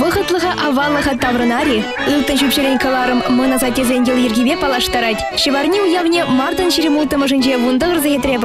Вăхăтлăхă аваллăхă таврăнари. Илтен çүпçерен кыларым мына затезен ел ергиве палаштарать. Чыварни уявне мартын çире мултымышынче вундығырзе етре.